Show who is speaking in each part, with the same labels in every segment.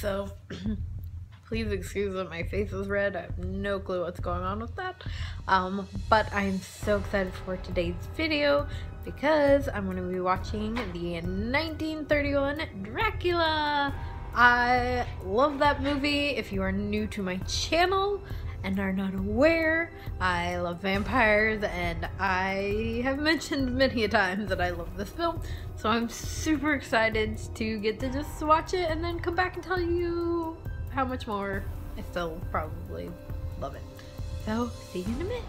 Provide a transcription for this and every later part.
Speaker 1: so please excuse that my face is red. I have no clue what's going on with that. Um, but I'm so excited for today's video because I'm going to be watching the 1931 Dracula. I love that movie. If you are new to my channel, and are not aware, I love vampires and I have mentioned many a times that I love this film. So I'm super excited to get to just watch it and then come back and tell you how much more I still probably love it. So see you in a minute.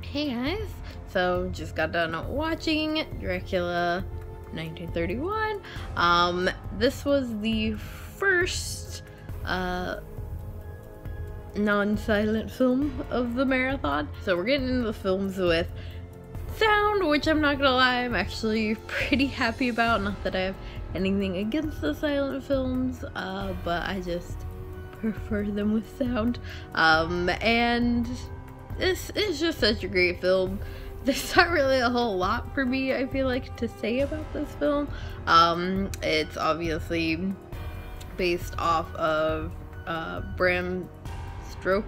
Speaker 1: Hey guys, so just got done watching Dracula 1931. Um, this was the first uh, non-silent film of the marathon. So we're getting into the films with sound, which I'm not gonna lie, I'm actually pretty happy about. Not that I have anything against the silent films, uh, but I just prefer them with sound. Um, and this is just such a great film there's not really a whole lot for me, I feel like, to say about this film. Um, it's obviously based off of uh, Bram Stroke.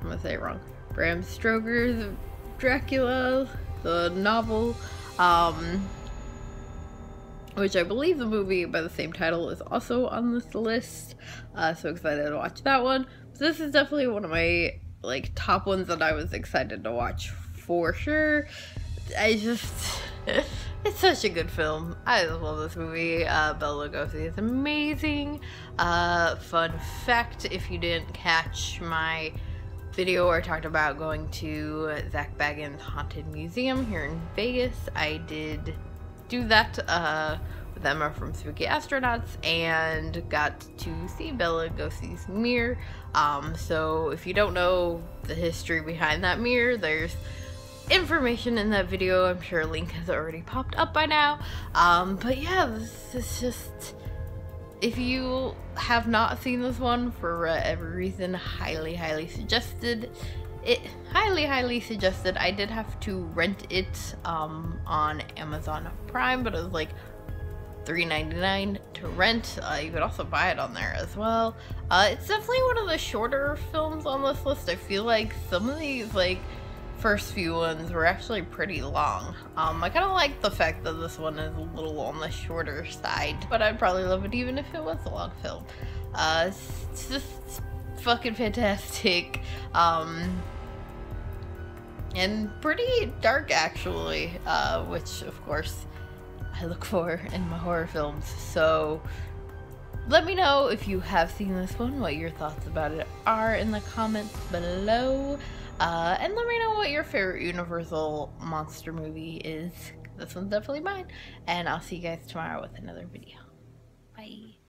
Speaker 1: I'm gonna say it wrong. Bram Stoker's Dracula, the novel, um, which I believe the movie by the same title is also on this list. Uh, so excited to watch that one. This is definitely one of my like top ones that I was excited to watch for sure. I just, it's such a good film. I love this movie. Uh, Bela Lugosi is amazing. Uh, fun fact, if you didn't catch my video where I talked about going to Zak Bagans Haunted Museum here in Vegas, I did do that uh, with Emma from Spooky Astronauts and got to see Bela Lugosi's mirror. Um, so if you don't know the history behind that mirror, there's information in that video. I'm sure a link has already popped up by now. Um, but yeah, this is just... If you have not seen this one for whatever reason, highly, highly suggested. It highly, highly suggested. I did have to rent it um, on Amazon Prime, but it was like $3.99 to rent. Uh, you could also buy it on there as well. Uh, it's definitely one of the shorter films on this list. I feel like some of these, like, first few ones were actually pretty long. Um, I kind of like the fact that this one is a little on the shorter side, but I'd probably love it even if it was a long film. Uh, it's just fucking fantastic. Um, and pretty dark actually, uh, which of course I look for in my horror films. So let me know if you have seen this one, what your thoughts about it are in the comments below. Uh, and let me know what your favorite Universal monster movie is. This one's definitely mine. And I'll see you guys tomorrow with another video. Bye.